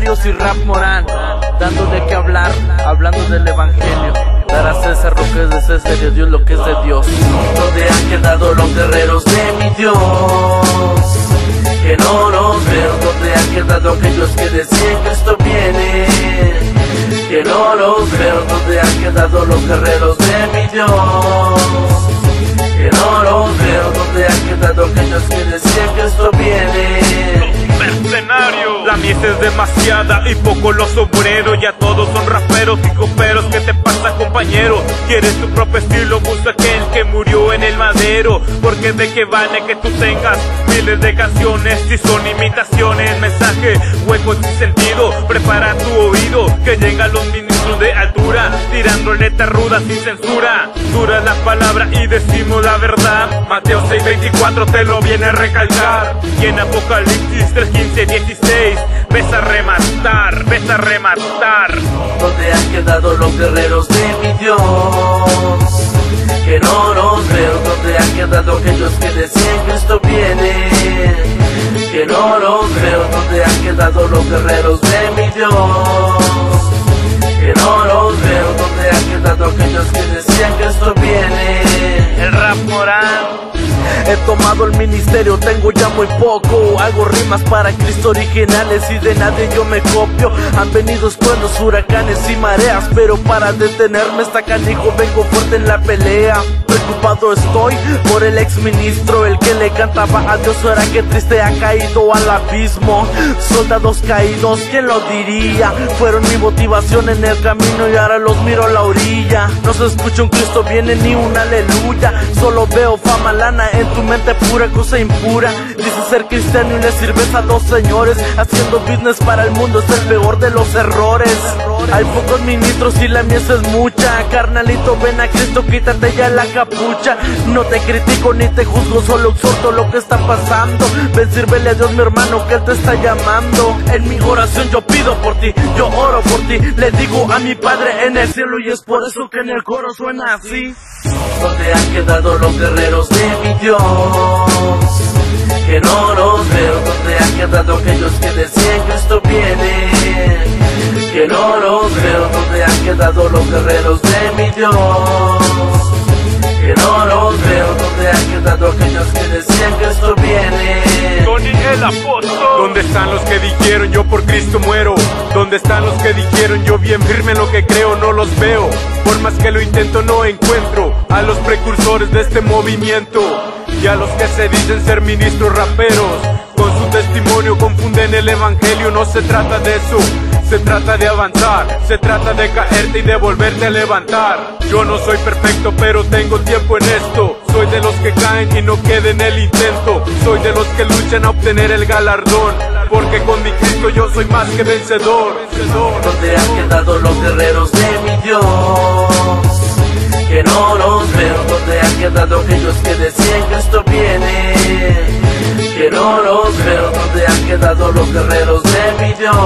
mercenarios y rap morán, dando de qué hablar, hablando del evangelio. Dar a César lo que es de César y a Dios lo que es de Dios. Donde han quedado los guerreros de mi Dios? Que no los veo. Donde han quedado aquellos que decían esto viene? Que no los veo. Donde han quedado los guerreros de mi Dios? Que no los veo. Donde han quedado aquellos que decían esto viene? Es demasiada y poco los obreros. Ya todos son raperos y coperos. ¿Qué te pasa, compañero? ¿Quieres tu propio estilo? Busca aquel que murió en el madero. Porque de qué vale que tú tengas miles de canciones si son imitaciones. Mensaje hueco sin sentido. Prepara tu oído que llegan los ministros de altura. Tirando letras rudas sin censura. Dura la palabra y decimos la verdad. Mateo 6:24 te lo viene a recalcar. Y en Apocalipsis 3:15, 16. Ves a rematar, ves a rematar. ¿Dónde han quedado los guerreros de mi Dios? Que no los veo. ¿Dónde han quedado aquellos que decían que esto viene? Que no los veo. ¿Dónde han quedado los guerreros de mi Dios? Que no los veo. ¿Dónde han quedado aquellos que decían He tomado el ministerio, tengo ya muy poco. Hago rimas para Cristo originales y de nadie yo me copio. Han venido estruendos, huracanes y mareas, pero para detenerme esta canijo vengo fuerte en la pelea. Preocupado estoy por el ex ministro, el que le cantaba a Dios. Ahora que triste ha caído al abismo. Soldados caídos, ¿quién lo diría? Fueron mi motivación en el camino y ahora los miro a la orilla. No se escucha un Cristo viene ni un aleluya. Solo veo fama, lana en tu mente pura, cosa impura. Dices ser cristiano y le sirves a los señores. Haciendo business para el mundo es el peor de los errores. Hay pocos ministros y la mies es mucha. Carnalito, ven a Cristo, quítate ya la capucha. No te critico ni te juzgo, solo exhorto lo que está pasando. Ven, sírvele a Dios, mi hermano, que Él te está llamando. En mi oración yo pido por ti, yo oro por ti. Le digo a mi Padre en el cielo y es por eso que en el coro suena así. ¿Dónde han quedado los guerreros de mi Dios? Que no los veo. ¿Dónde han quedado aquellos que decían que esto viene? Que no los veo. ¿Dónde han quedado los guerreros de mi Dios? Que no los veo. ¿Dónde han quedado aquellos que decían que esto viene? El. ¿Dónde están los que dijeron yo por Cristo muero? ¿Dónde están los que dijeron yo bien firme en lo que creo? No los veo. Por más que lo intento no encuentro a los precursores de este movimiento y a los que se dicen ser ministros raperos. Con su testimonio confunden el evangelio, no se trata de eso. Se trata de avanzar, se trata de caerte y de volverte a levantar. Yo no soy perfecto, pero tengo tiempo en esto. Soy de los que caen y no queden el intento. Soy de los que luchan a obtener el galardón. Porque con mi Cristo yo soy más que vencedor. vencedor. ¿Dónde han quedado los guerreros de mi Dios? Que no los veo. ¿Dónde han quedado aquellos que decían que esto viene? Que no los veo. ¿Dónde han quedado los guerreros de mi Dios?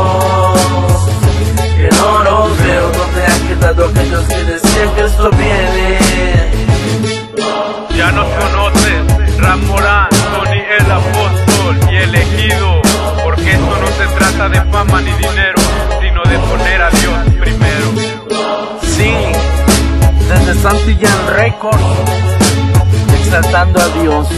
Que no los veo. ¿Dónde han quedado aquellos que decían que esto viene? Ya nos conoces, Ramorán, Tony el apóstol y elegido. Porque esto no se trata de fama ni dinero, sino de poner a Dios primero. Sí, desde Santillán Records, exaltando a Dios.